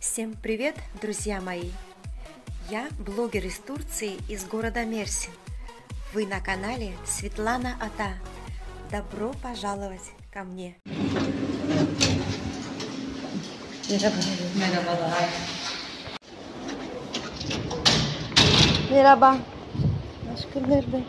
Всем привет, друзья мои! Я блогер из Турции, из города Мерсин. Вы на канале Светлана Ата. Добро пожаловать ко мне! Merhabalar. Merhaba. Aşkım nerede?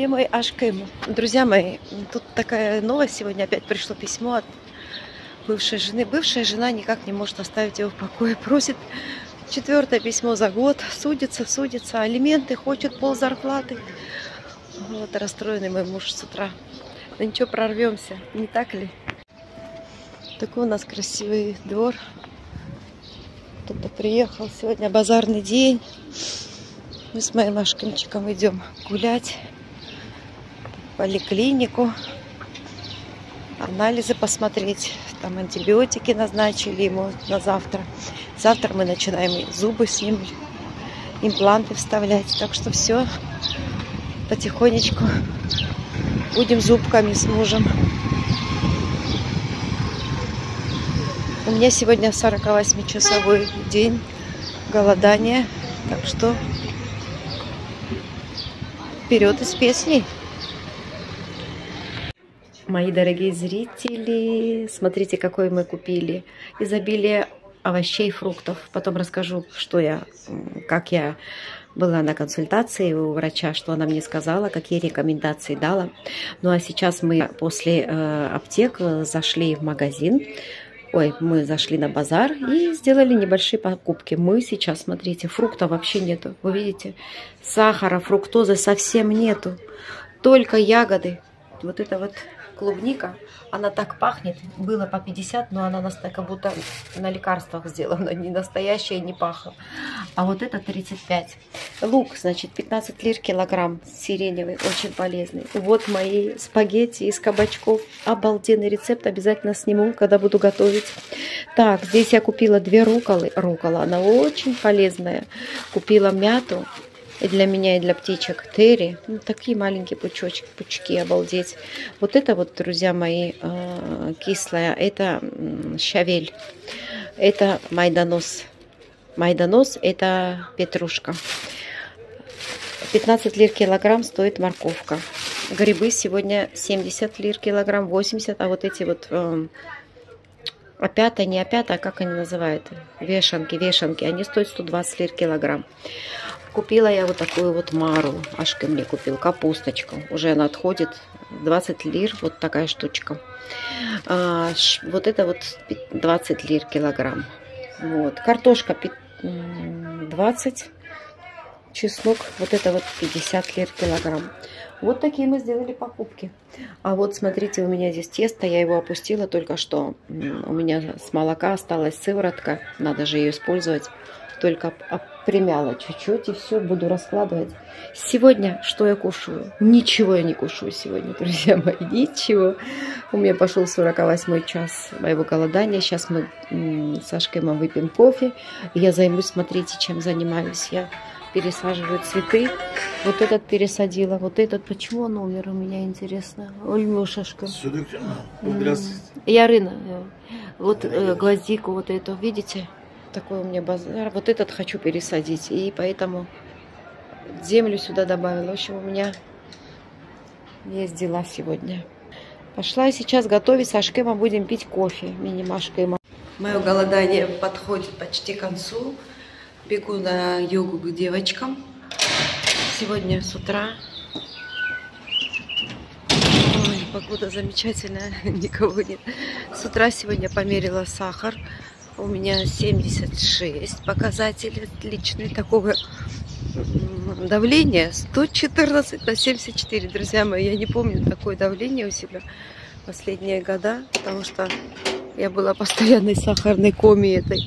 Где мой Ашкым? Друзья мои, тут такая новость. Сегодня опять пришло письмо от бывшей жены. Бывшая жена никак не может оставить его в покое. Просит четвертое письмо за год. Судится, судится. Алименты хочет пол зарплаты. Вот расстроенный мой муж с утра. Да ничего, прорвемся. Не так ли? Такой у нас красивый двор. Кто-то приехал. Сегодня базарный день. Мы с моим Ашкинчиком идем гулять поликлинику. Анализы посмотреть. Там антибиотики назначили ему на завтра. Завтра мы начинаем зубы с ним, импланты вставлять. Так что все потихонечку будем зубками с мужем. У меня сегодня 48-часовой день голодания, так что вперед из песней. Мои дорогие зрители, смотрите, какой мы купили. Изобилие овощей и фруктов. Потом расскажу, что я, как я была на консультации у врача, что она мне сказала, какие рекомендации дала. Ну а сейчас мы после э, аптек зашли в магазин. Ой, мы зашли на базар и сделали небольшие покупки. Мы сейчас, смотрите, фруктов вообще нету. Вы видите, сахара, фруктозы совсем нету. Только ягоды. Вот это вот клубника, она так пахнет, было по 50, но она как будто на лекарствах сделана, не настоящая, не пахла. А вот это 35. Лук, значит, 15 лир килограмм, сиреневый, очень полезный. Вот мои спагетти из кабачков, обалденный рецепт, обязательно сниму, когда буду готовить. Так, здесь я купила две руколы, рукола, она очень полезная. Купила мяту, и для меня, и для птичек. Терри. Ну, такие маленькие пучочки, пучки, обалдеть. Вот это вот, друзья мои, э, кислая. Это щавель. Это майдонос. Майдонос – это петрушка. 15 лир килограмм стоит морковка. Грибы сегодня 70 лир килограмм, 80, а вот эти вот э, опята, не опята, а как они называют? Вешанки, вешанки, они стоят 120 лир килограмм. Купила я вот такую вот мару. Ашка мне купил. Капусточку. Уже она отходит. 20 лир. Вот такая штучка. А, вот это вот 20 лир килограмм. Вот. Картошка 20. Чеснок. Вот это вот 50 лир килограмм. Вот такие мы сделали покупки. А вот смотрите, у меня здесь тесто, я его опустила только что. У меня с молока осталась сыворотка, надо же ее использовать только примяла чуть-чуть и все, буду раскладывать. Сегодня что я кушаю? Ничего я не кушаю сегодня, друзья мои, ничего. У меня пошел 48 час моего голодания. Сейчас мы с Сашкой мы выпьем кофе. Я займусь, смотрите, чем занимаюсь. Я пересаживаю цветы. Вот этот пересадила, вот этот. Почему он умер у меня, интересно? Ольмешашка. Ярына. Вот э, гвоздику вот эту, видите? такой у меня базар. Вот этот хочу пересадить. И поэтому землю сюда добавила. В общем, у меня есть дела сегодня. Пошла сейчас готовить. С Ашкема будем пить кофе. Мини-машкема. Мое голодание подходит почти к концу. Бегу на йогу к девочкам. Сегодня с утра. Ой, погода замечательная, никого нет. С утра сегодня померила сахар. У меня 76 показатель отличный такого давления 114 на 74 друзья мои я не помню такое давление у себя последние года потому что я была постоянной сахарной коме этой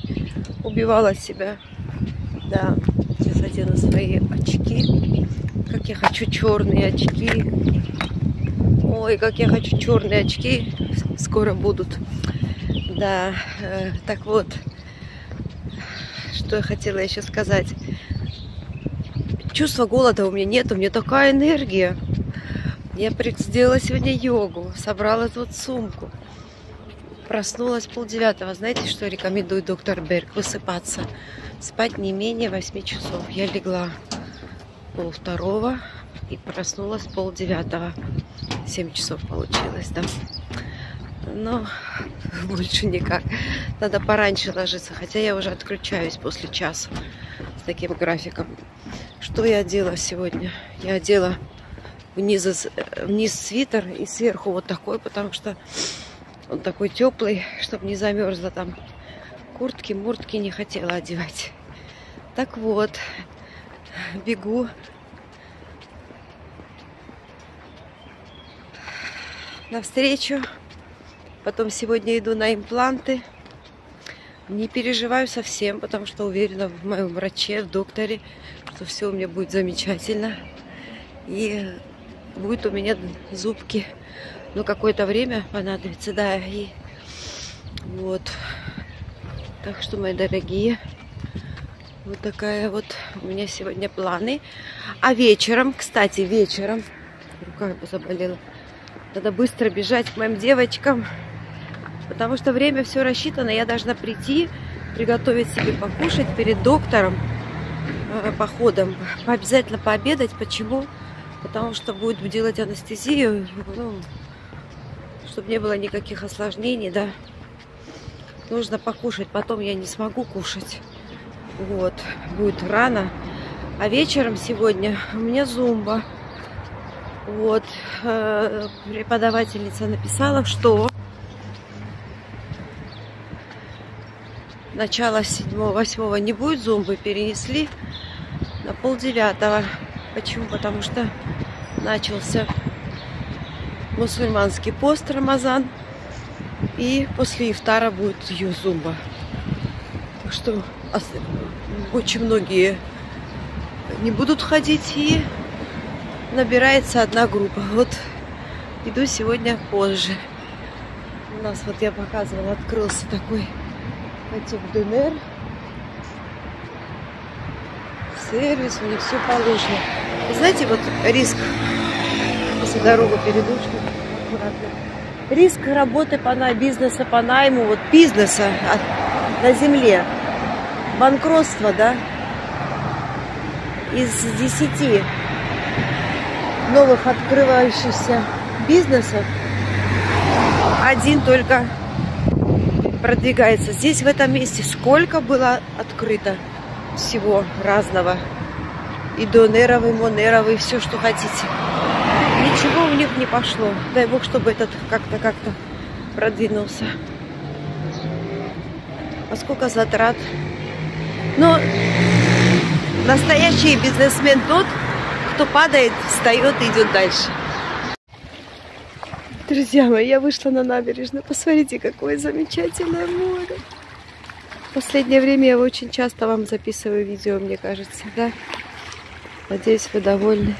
убивала себя да сейчас одену свои очки как я хочу черные очки ой как я хочу черные очки скоро будут да, э, так вот, что я хотела еще сказать. Чувства голода у меня нет, у меня такая энергия. Я сделала сегодня йогу, собрала тут сумку. Проснулась полдевятого. Знаете, что рекомендует доктор Берг? Высыпаться. Спать не менее 8 часов. Я легла пол второго и проснулась полдевятого. 7 часов получилось, да. Но больше никак. Надо пораньше ложиться, хотя я уже отключаюсь после часа с таким графиком. Что я одела сегодня? Я одела вниз, вниз свитер и сверху вот такой, потому что он такой теплый, чтобы не замерзла там. Куртки, муртки не хотела одевать. Так вот, бегу. Навстречу. Потом сегодня иду на импланты. Не переживаю совсем, потому что уверена в моем враче, в докторе, что все у меня будет замечательно. И будет у меня зубки. Но какое-то время понадобится, да. И вот. Так что, мои дорогие, вот такая вот у меня сегодня планы. А вечером, кстати, вечером, рука заболела, надо быстро бежать к моим девочкам, потому что время все рассчитано. Я должна прийти, приготовить себе покушать перед доктором, э, походом. Обязательно пообедать. Почему? потому что будет делать анестезию, ну, чтобы не было никаких осложнений, да. Нужно покушать, потом я не смогу кушать. Вот, будет рано. А вечером сегодня у меня зумба. Вот, э, преподавательница написала, что начало седьмого, восьмого не будет зумбы, перенесли на полдевятого. Почему? Потому что начался мусульманский пост Рамазан. И после ифтара будет Юзумба. Так что очень многие не будут ходить и набирается одна группа. Вот иду сегодня позже. У нас, вот я показывала, открылся такой хотим ДНР сервис, у них все положено. Знаете, вот риск, если дорогу аккуратно. Риск работы по на бизнеса по найму, вот бизнеса на земле, банкротство, да, из десяти новых открывающихся бизнесов один только продвигается. Здесь в этом месте сколько было открыто всего разного. И донеровый, монеровый, все, что хотите. У них не пошло. Дай бог, чтобы этот как-то как-то продвинулся. А сколько затрат? Но настоящий бизнесмен тот, кто падает, встает и идет дальше. Друзья мои, я вышла на набережную. Посмотрите, какое замечательное море последнее время я очень часто вам записываю видео, мне кажется, да? Надеюсь, вы довольны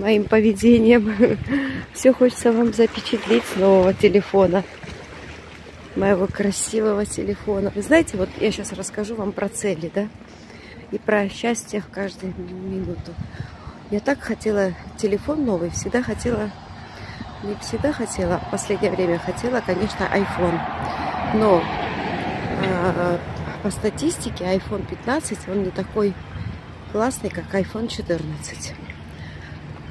моим поведением. Все хочется вам запечатлеть нового телефона. Моего красивого телефона. Вы знаете, вот я сейчас расскажу вам про цели, да? И про счастье в каждую минуту. Я так хотела телефон новый, всегда хотела, не всегда хотела, в последнее время хотела, конечно, iPhone. Но а, по статистике iPhone 15, он не такой классный, как iPhone 14.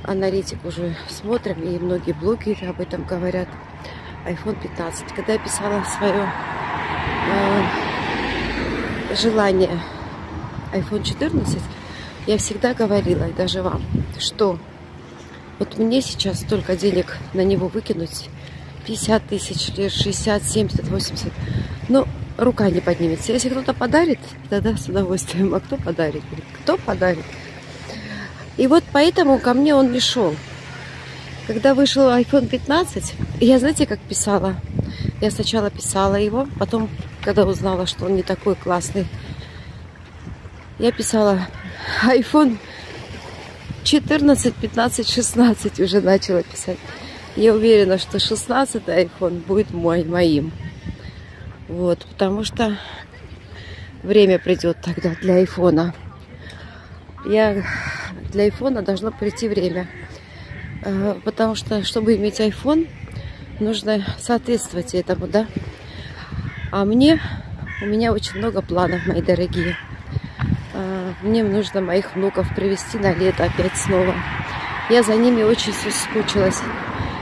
Аналитик уже смотрим, и многие блогеры об этом говорят. iPhone 15. Когда я писала свое э, желание iPhone 14, я всегда говорила, и даже вам, что вот мне сейчас столько денег на него выкинуть, 50 тысяч, 60, 70, 80, но рука не поднимется. Если кто-то подарит, тогда с удовольствием. А кто подарит? Кто подарит? И вот поэтому ко мне он не шел. Когда вышел iPhone 15, я, знаете, как писала? Я сначала писала его, потом, когда узнала, что он не такой классный, я писала iPhone 14, 15, 16 уже начала писать. Я уверена, что 16 iPhone будет мой, моим. Вот, потому что время придет тогда для айфона. Я для айфона должно прийти время. Э, потому что, чтобы иметь iPhone, нужно соответствовать этому, да. А мне, у меня очень много планов, мои дорогие. Э, мне нужно моих внуков привести на лето опять снова. Я за ними очень соскучилась.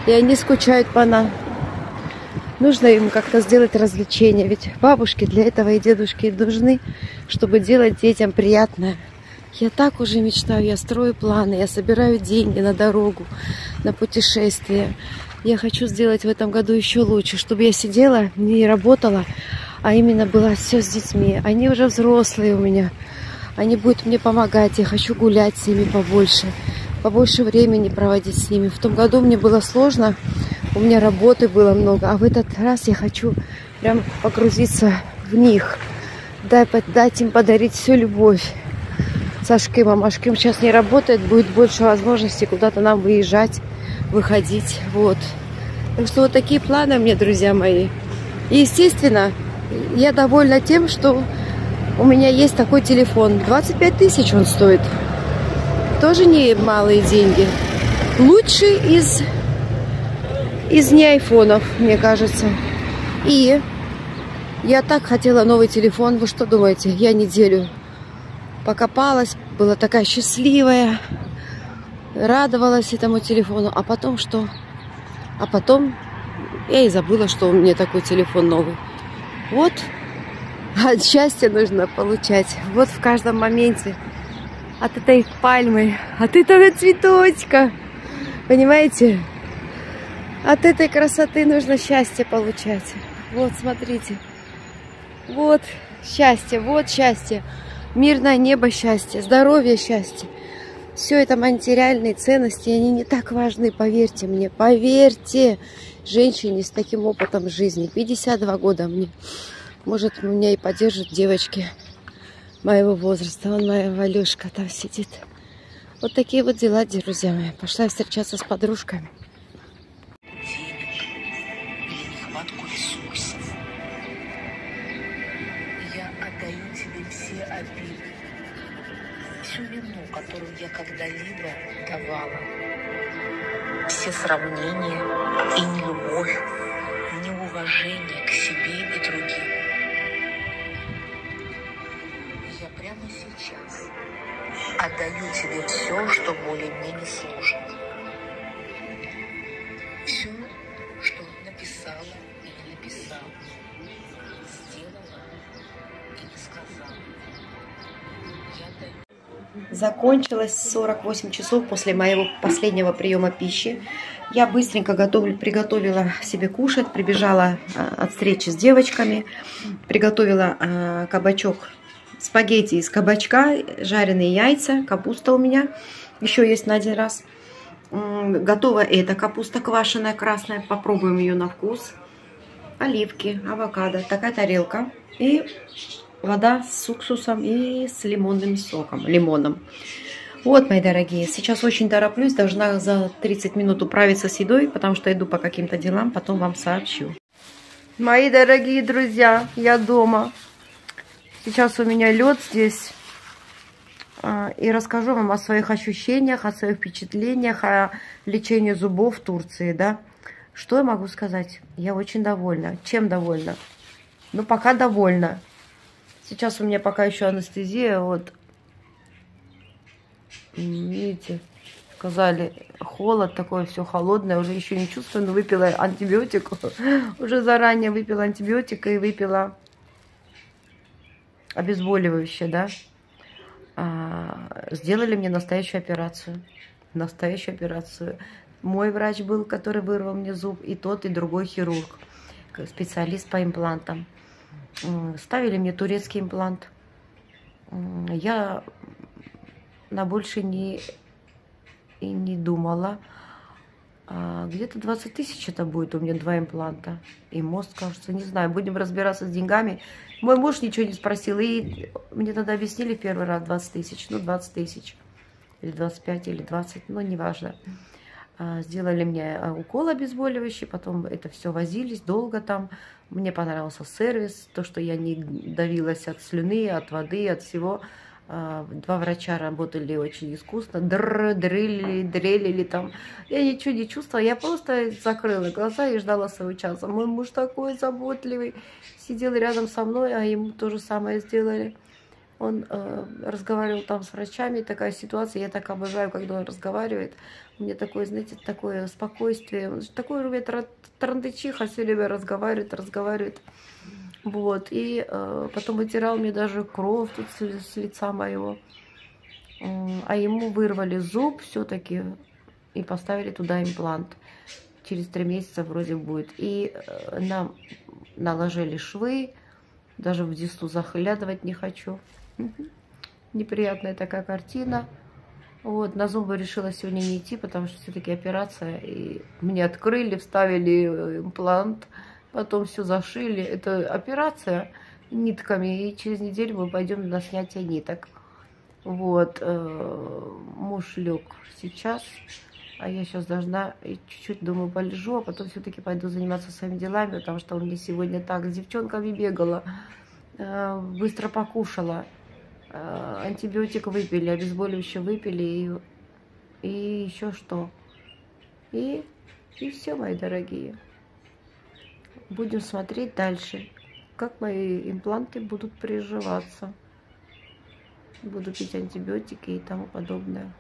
И они скучают по нам. Нужно им как-то сделать развлечение. Ведь бабушки для этого и дедушки нужны, чтобы делать детям приятное. Я так уже мечтаю, я строю планы, я собираю деньги на дорогу, на путешествие. Я хочу сделать в этом году еще лучше, чтобы я сидела, не работала, а именно была все с детьми. Они уже взрослые у меня. Они будут мне помогать. Я хочу гулять с ними побольше, побольше времени проводить с ними. В том году мне было сложно, у меня работы было много, а в этот раз я хочу прям погрузиться в них, дать, им подарить всю любовь со Шкимом. А Шким сейчас не работает, будет больше возможностей куда-то нам выезжать, выходить. Вот. Так что вот такие планы мне, друзья мои. И, естественно, я довольна тем, что у меня есть такой телефон. 25 тысяч он стоит. Тоже не малые деньги. Лучший из, из не айфонов, мне кажется. И я так хотела новый телефон. Вы что думаете? Я неделю покопалась, была такая счастливая, радовалась этому телефону. А потом что? А потом я и забыла, что у меня такой телефон новый. Вот от счастья нужно получать. Вот в каждом моменте. От этой пальмы, от этого цветочка. Понимаете? От этой красоты нужно счастье получать. Вот, смотрите. Вот счастье, вот счастье мирное небо счастье, здоровье счастье. Все это материальные ценности, они не так важны, поверьте мне, поверьте женщине с таким опытом жизни. 52 года мне. Может, меня и поддержат девочки моего возраста. Вон моя Валюшка там сидит. Вот такие вот дела, друзья мои. Пошла встречаться с подружками. Когда-либо давала. Все сравнения и нелюбовь, неуважение к себе и другим. Я прямо сейчас отдаю тебе все, что более мне не служит. Закончилось 48 часов после моего последнего приема пищи. Я быстренько готовлю, приготовила себе кушать, прибежала а, от встречи с девочками, приготовила а, кабачок, спагетти из кабачка, жареные яйца, капуста у меня еще есть на один раз. Готова эта капуста квашеная красная, попробуем ее на вкус. Оливки, авокадо, такая тарелка. И вода с уксусом и с лимонным соком, лимоном. Вот, мои дорогие, сейчас очень тороплюсь, должна за 30 минут управиться с едой, потому что иду по каким-то делам, потом вам сообщу. Мои дорогие друзья, я дома. Сейчас у меня лед здесь. А, и расскажу вам о своих ощущениях, о своих впечатлениях, о лечении зубов в Турции, да. Что я могу сказать? Я очень довольна. Чем довольна? Ну, пока довольна. Сейчас у меня пока еще анестезия, вот. Видите, сказали, холод такое, все холодное, уже еще не чувствую, но выпила антибиотик, уже заранее выпила антибиотик и выпила обезболивающее, да. А, сделали мне настоящую операцию, настоящую операцию. Мой врач был, который вырвал мне зуб, и тот, и другой хирург, специалист по имплантам ставили мне турецкий имплант. Я на больше не, и не думала. А Где-то 20 тысяч это будет у меня два импланта. И мост, кажется, не знаю, будем разбираться с деньгами. Мой муж ничего не спросил. И мне тогда объяснили первый раз 20 тысяч. Ну, 20 тысяч. Или 25, или 20, ну, неважно. А, сделали мне а, укол обезболивающий, потом это все возились долго там. Мне понравился сервис, то, что я не давилась от слюны, от воды, от всего. А, два врача работали очень искусно, др, дрылили, дрелили там. Я ничего не чувствовала, я просто закрыла глаза и ждала своего часа. Мой муж такой заботливый, сидел рядом со мной, а ему то же самое сделали. Он э, разговаривал там с врачами, такая ситуация, я так обожаю, когда он разговаривает. У меня такое, знаете, такое спокойствие. Такой рвет трандычиха, все время разговаривает, разговаривает. Вот, и э, потом вытирал мне даже кровь тут с, с лица моего. А ему вырвали зуб все-таки и поставили туда имплант. Через три месяца вроде будет. И э, нам наложили швы. Даже в дисту заглядывать не хочу. Неприятная такая картина. Вот, на зубы решила сегодня не идти, потому что все-таки операция. И мне открыли, вставили э, имплант, потом все зашили. Это операция нитками, и через неделю мы пойдем на снятие ниток. Вот, э, муж лег сейчас, а я сейчас должна, чуть-чуть, думаю, полежу, а потом все-таки пойду заниматься своими делами, потому что он мне сегодня так с девчонками бегала, э, быстро покушала. Э, антибиотик выпили, обезболивающее выпили и, и еще что. И, и все, мои дорогие. Будем смотреть дальше, как мои импланты будут приживаться. Буду пить антибиотики и тому подобное.